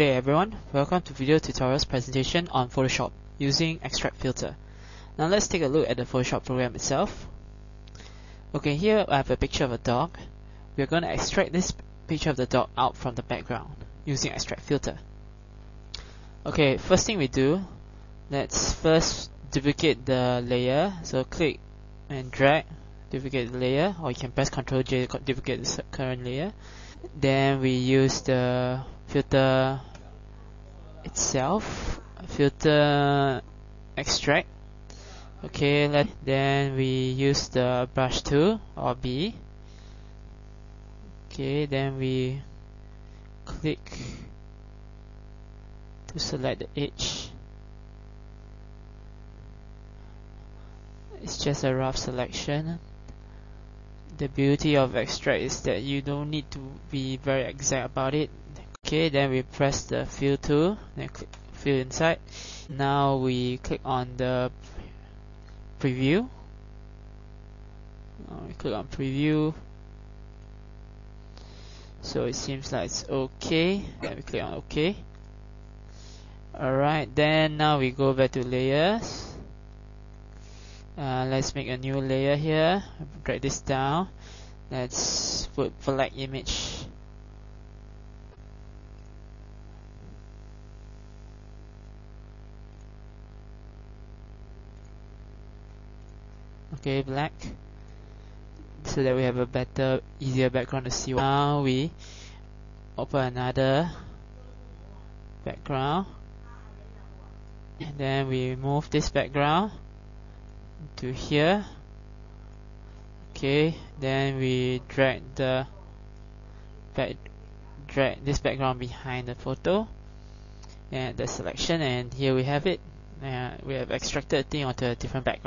day everyone, welcome to video tutorials presentation on Photoshop using extract filter. Now let's take a look at the Photoshop program itself. Okay, here I have a picture of a dog. We're going to extract this picture of the dog out from the background using extract filter. Okay, first thing we do, let's first duplicate the layer. So click and drag, duplicate the layer, or you can press Ctrl J to duplicate the current layer. Then we use the filter itself filter extract. Okay let then we use the brush tool or B. Okay then we click to select the edge. It's just a rough selection. The beauty of extract is that you don't need to be very exact about it okay then we press the fill tool then click fill inside. Now we click on the preview. Now we click on preview. So it seems like it's okay. Then we click on ok. Alright then now we go back to layers. Uh, let's make a new layer here. Drag this down. Let's put black image okay black. So that we have a better easier background to see. Now we open another background. And then we move this background to here. Okay then we drag the back drag this background behind the photo and the selection. And here we have it. Uh, we have extracted the thing onto a different background